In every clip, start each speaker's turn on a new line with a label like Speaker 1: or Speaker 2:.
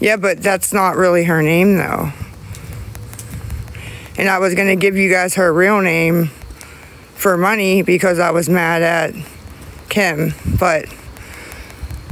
Speaker 1: Yeah, but that's not really her name, though. And I was going to give you guys her real name for money because I was mad at Kim, but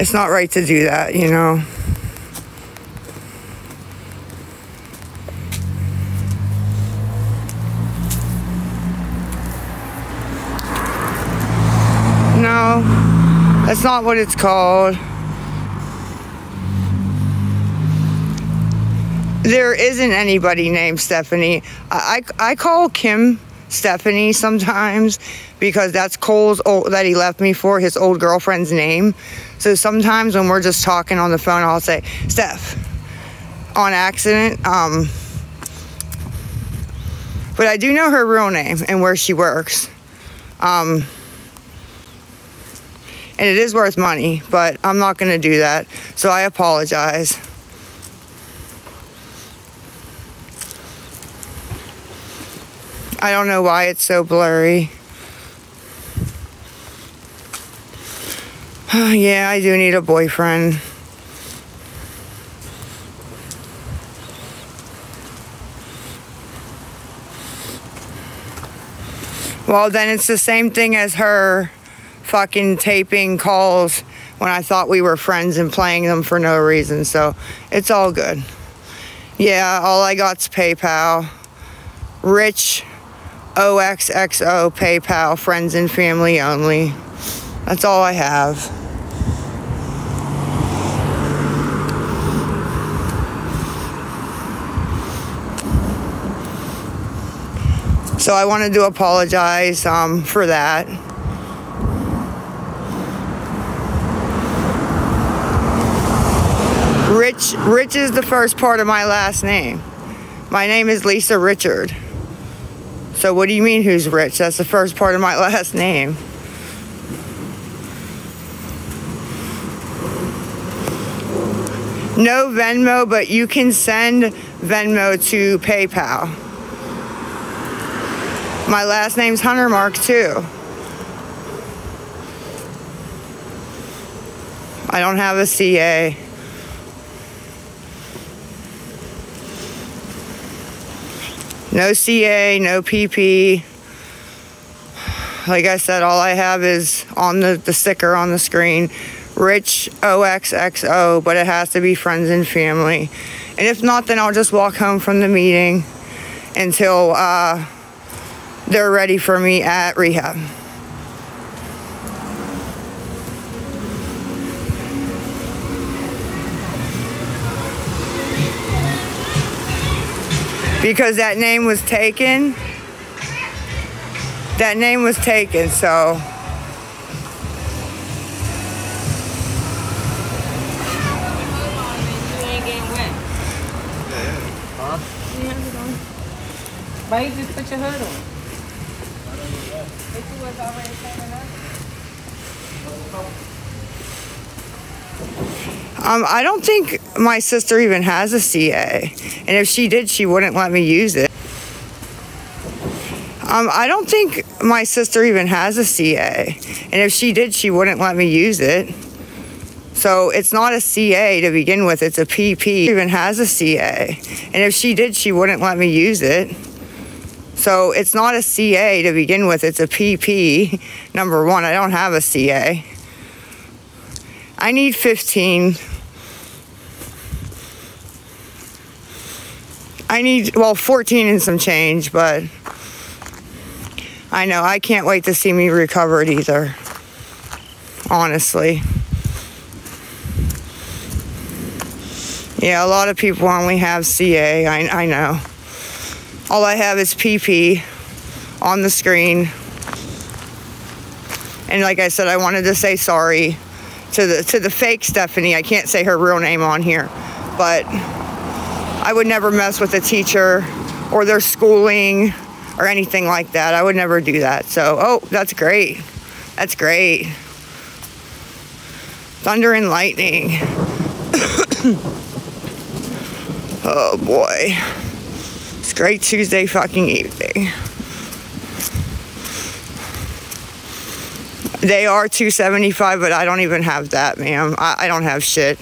Speaker 1: it's not right to do that, you know? No, that's not what it's called. There isn't anybody named Stephanie. I, I, I call Kim Stephanie sometimes because that's Cole's old, that he left me for his old girlfriend's name. So sometimes when we're just talking on the phone, I'll say Steph on accident. Um, but I do know her real name and where she works. Um, and it is worth money, but I'm not going to do that. So I apologize. I don't know why it's so blurry. yeah, I do need a boyfriend. Well, then it's the same thing as her fucking taping calls when I thought we were friends and playing them for no reason. So it's all good. Yeah, all I got's PayPal. Rich OXXO PayPal, friends and family only. That's all I have. So I wanted to apologize um, for that. Rich, Rich is the first part of my last name. My name is Lisa Richard. So what do you mean who's rich? That's the first part of my last name. No Venmo, but you can send Venmo to PayPal. My last name's Hunter Mark too. I don't have a CA. No CA, no PP. Like I said, all I have is on the, the sticker on the screen, Rich OXXO, but it has to be friends and family. And if not, then I'll just walk home from the meeting until uh, they're ready for me at rehab. Because that name was taken. That name was taken, so.
Speaker 2: Why you just put your hood on? If you was already standing up.
Speaker 1: Um, I don't think my sister even has a CA. And if she did, she wouldn't let me use it. Um, I don't think my sister even has a CA. And if she did, she wouldn't let me use it. So it's not a CA to begin with, it's a PP. Even has a CA. And if she did, she wouldn't let me use it. So it's not a CA to begin with, it's a PP. Number one, I don't have a CA. I need 15. I need, well, 14 and some change, but I know I can't wait to see me recovered either. Honestly. Yeah, a lot of people only have CA. I, I know. All I have is PP on the screen. And like I said, I wanted to say sorry to the to the fake Stephanie. I can't say her real name on here, but I would never mess with a teacher or their schooling or anything like that. I would never do that. So, oh, that's great. That's great. Thunder and lightning. oh boy. It's great Tuesday fucking evening. They are 275, but I don't even have that, ma'am. I, I don't have shit.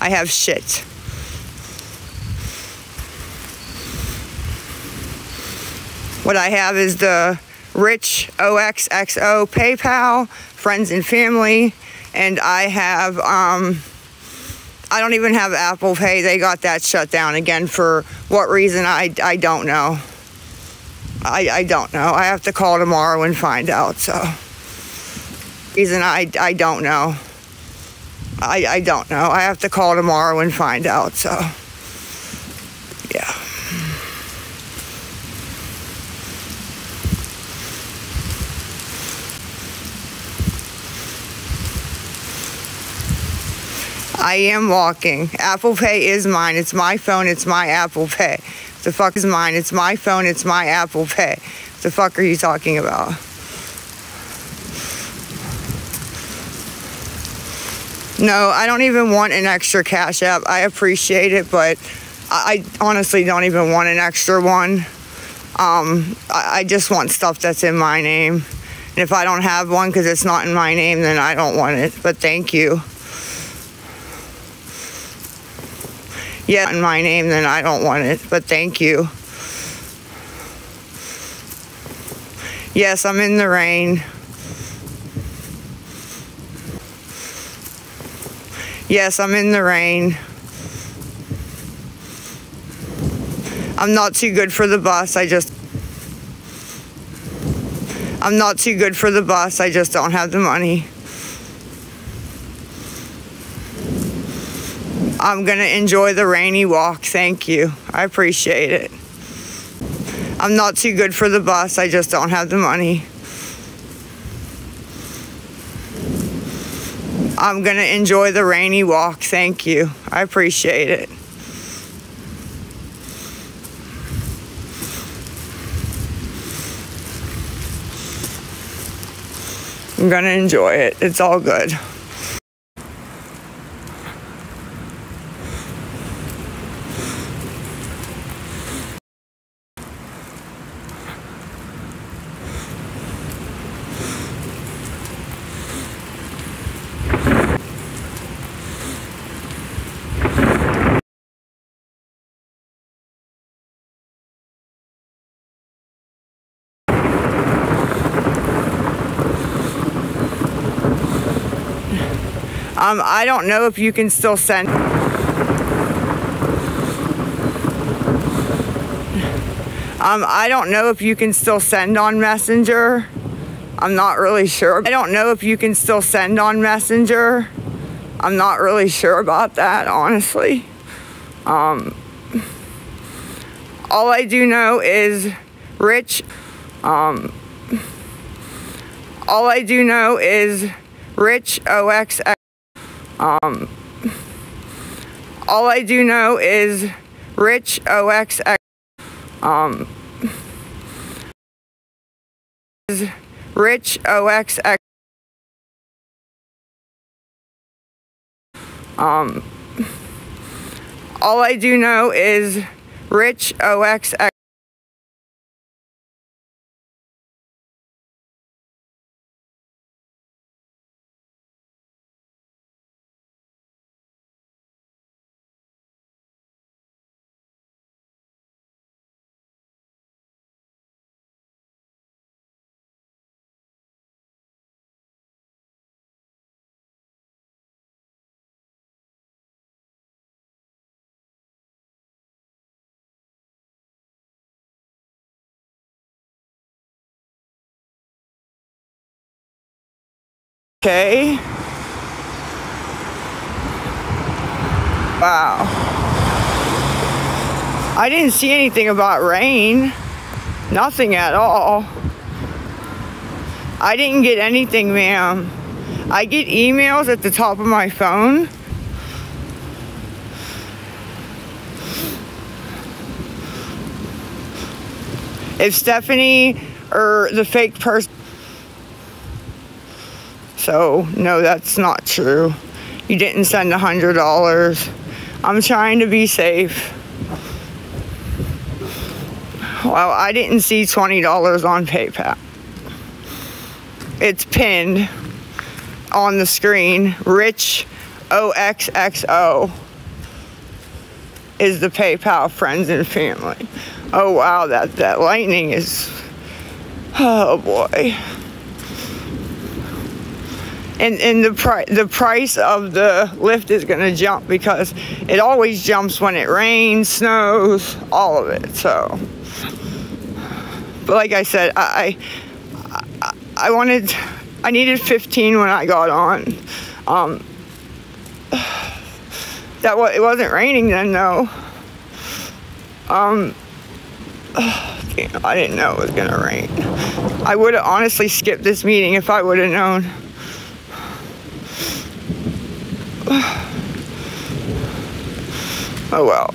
Speaker 1: I have shit. What I have is the Rich OXXO PayPal, friends and family, and I have um I don't even have Apple Pay. They got that shut down again for what reason I I don't know. I I don't know. I have to call tomorrow and find out. So reason I I don't know. I I don't know. I have to call tomorrow and find out. So I am walking. Apple Pay is mine. It's my phone. It's my Apple Pay. The fuck is mine? It's my phone. It's my Apple Pay. The fuck are you talking about? No, I don't even want an extra cash app. I appreciate it, but I, honestly don't even want an extra one. Um, I, I just want stuff that's in my name. And if I don't have one because it's not in my name, then I don't want it. But thank you. Yeah, in my name, then I don't want it. But thank you. Yes, I'm in the rain. Yes, I'm in the rain. I'm not too good for the bus. I just. I'm not too good for the bus. I just don't have the money. I'm to enjoy the rainy walk. Thank you. I appreciate it. I'm not too good for the bus. I just don't have the money. I'm to enjoy the rainy walk. Thank you. I appreciate it. I'm to enjoy it. It's all good. Um, I don't know if you can still send. Um, I don't know if you can still send on Messenger. I'm not really sure. I don't know if you can still send on Messenger. I'm not really sure about that, honestly. Um, all I do know is Rich. Um, all I do know is Rich OXX. Um, all I do know is Rich OXX. Um, is Rich OXX. Um, all I do know is Rich OXX. Okay. Wow. I didn't see anything about rain. Nothing at all. I didn't get anything, ma'am. I get emails at the top of my phone. If Stephanie or the fake person so, no, that's not true. You didn't send a $100. I'm trying to be safe. Well, I didn't see $20 on PayPal. It's pinned on the screen. Rich OXXO is the PayPal friends and family. Oh wow, that that lightning is. Oh boy. And and the price the price of the Lyft is gonna jump because it always jumps when it rains, snows, all of it. So. But like I said, I I, I wanted I needed 15 when I got on. Um, that was, it wasn't raining then though. Um, I didn't know it was gonna rain. I would have honestly skipped this meeting if I would have known. Oh well.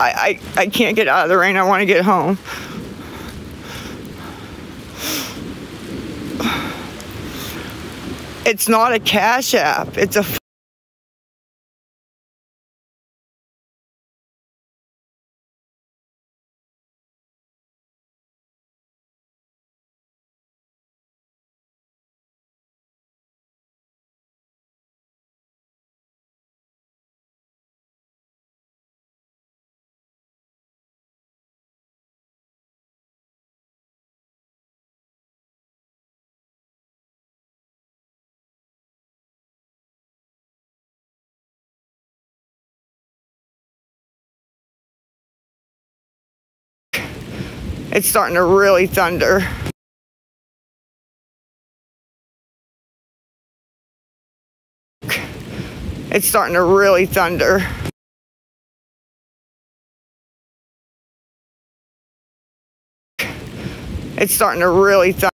Speaker 1: I, I, I can't get out of the rain. I want to get home. It's not a cash app. It's a It's starting to really thunder. It's starting to really thunder. It's starting to really thunder.